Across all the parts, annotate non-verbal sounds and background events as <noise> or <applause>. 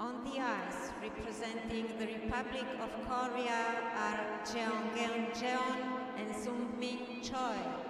On the ice, representing the Republic of Korea are Jeongeun Jeon and Sungmin Choi.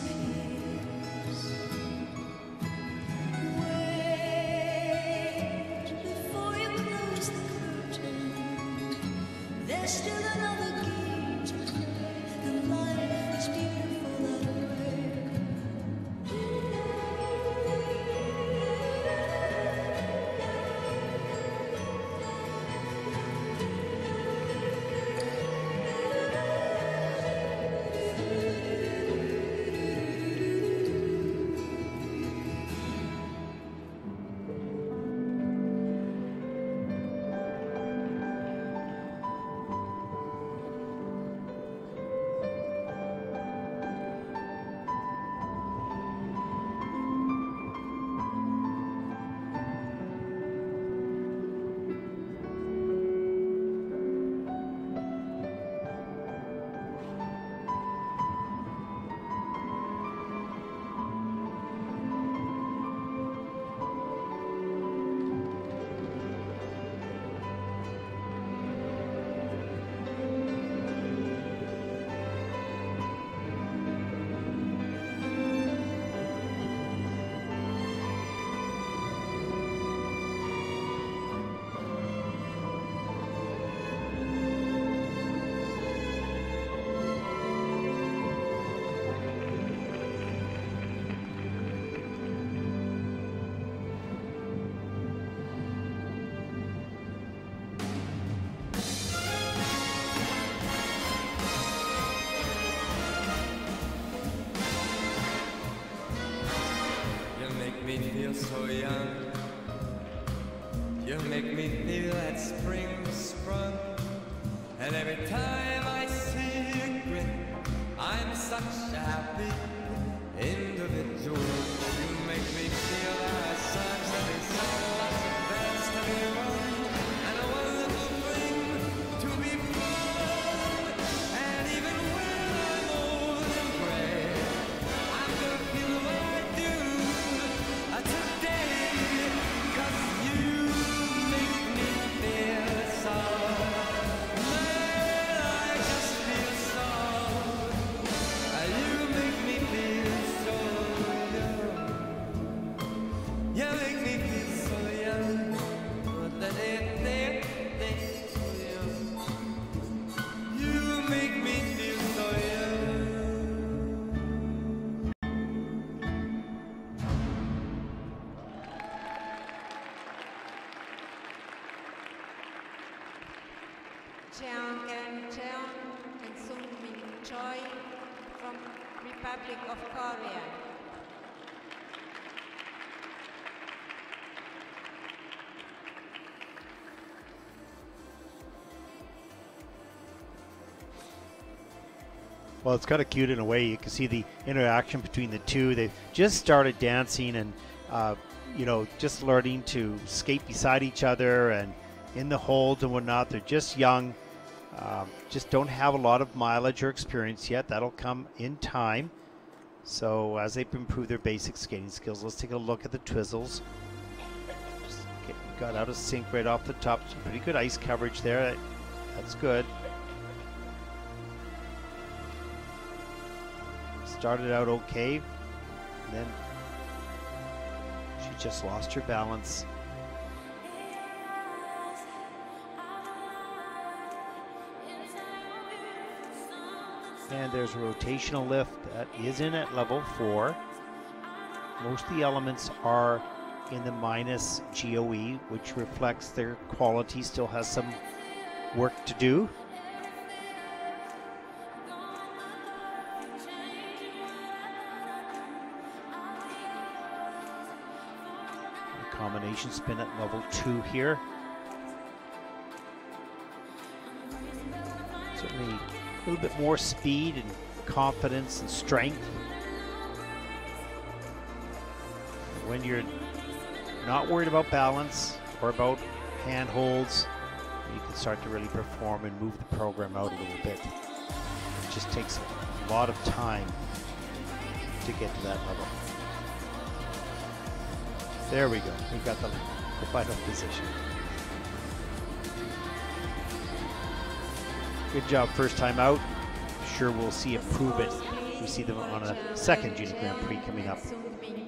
still another feel that spring sprung. And every time I see you grin, I'm such a happy Jeongeun Jeon and Sung Min Choi from Republic of Korea. Well, it's kind of cute in a way. You can see the interaction between the two. They just started dancing and, uh, you know, just learning to skate beside each other and in the holds and whatnot. They're just young, um, just don't have a lot of mileage or experience yet. That'll come in time. So as they improve their basic skating skills, let's take a look at the twizzles. Just get, got out of sync right off the top. Some pretty good ice coverage there. That's good. Started out okay, then she just lost her balance. And there's a rotational lift that is in at level four. Most of the elements are in the minus GOE, which reflects their quality still has some work to do. A combination spin at level two here. Certainly a little bit more speed and confidence and strength. When you're not worried about balance or about handholds, you can start to really perform and move the program out a little bit. It just takes a lot of time to get to that level. There we go. We've got the, the final position. Good job first time out. Sure we'll see it prove it. We see them on a second Junior Grand Prix coming up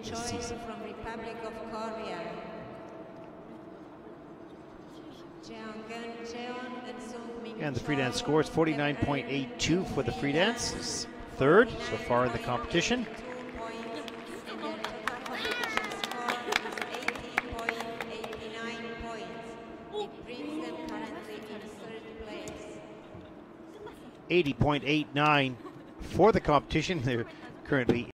this season. And the free dance Choi score is have 49.82 for the free dance. Third so far in the competition. 80.89 for the competition. <laughs> They're currently